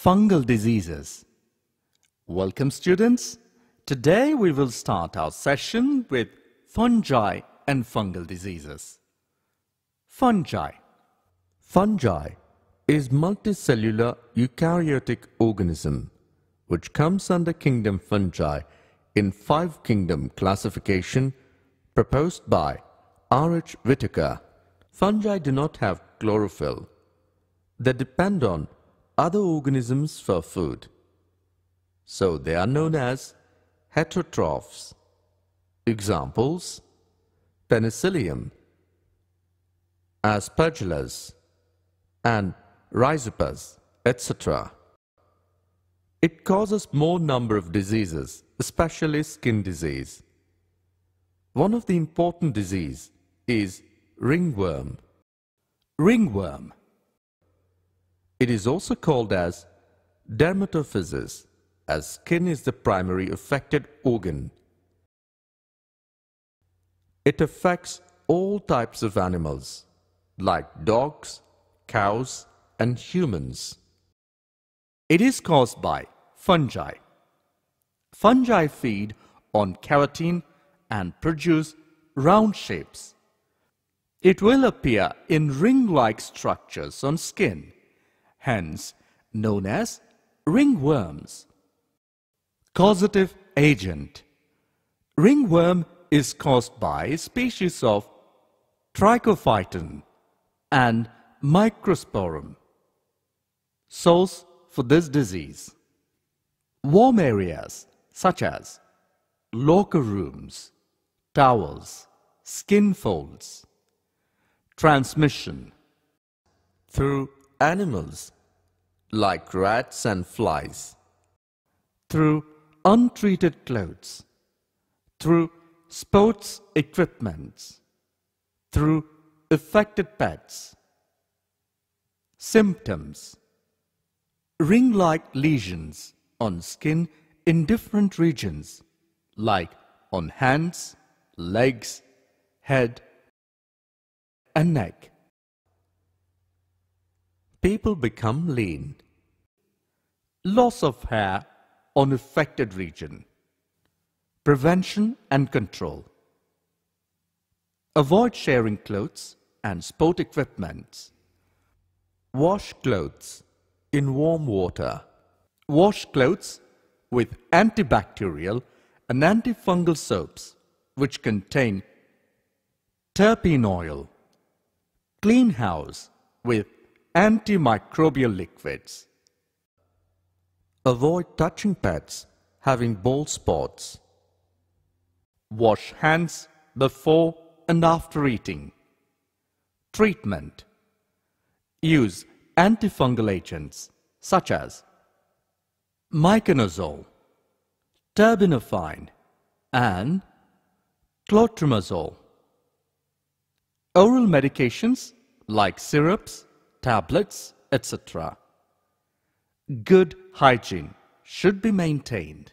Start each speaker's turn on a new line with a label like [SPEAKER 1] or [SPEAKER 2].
[SPEAKER 1] Fungal diseases. Welcome students. Today we will start our session with fungi and fungal diseases. Fungi.
[SPEAKER 2] Fungi is multicellular eukaryotic organism which comes under kingdom fungi in five kingdom classification proposed by R. H. Whittaker. Fungi do not have chlorophyll. They depend on other organisms for food. So they are known as heterotrophs. Examples Penicillium, Aspergillus, and Rhizopus, etc. It causes more number of diseases, especially skin disease. One of the important disease is ringworm.
[SPEAKER 1] Ringworm.
[SPEAKER 2] It is also called as dermatophytosis as skin is the primary affected organ. It affects all types of animals like dogs, cows and humans.
[SPEAKER 1] It is caused by fungi. Fungi feed on keratin and produce round shapes. It will appear in ring-like structures on skin, hence known as ringworms. Causative agent Ringworm is caused by species of Trichophyton and Microsporum. Source for this disease Warm areas such as locker rooms, towels, skin folds. Transmission
[SPEAKER 2] through animals like rats and flies,
[SPEAKER 1] through untreated clothes, through sports equipments, through affected pets. Symptoms Ring-like lesions on skin in different regions like on hands, legs, head and neck.
[SPEAKER 2] People become lean.
[SPEAKER 1] Loss of hair on affected region. Prevention and control. Avoid sharing clothes and sport equipment.
[SPEAKER 2] Wash clothes in warm water.
[SPEAKER 1] Wash clothes with antibacterial and antifungal soaps which contain terpene oil. Clean house with antimicrobial liquids.
[SPEAKER 2] Avoid touching pets having bald spots.
[SPEAKER 1] Wash hands before and after eating. Treatment Use antifungal agents such as miconazole, terbinafine, and clotrimazole. Oral medications like syrups, tablets, etc. Good hygiene should be maintained.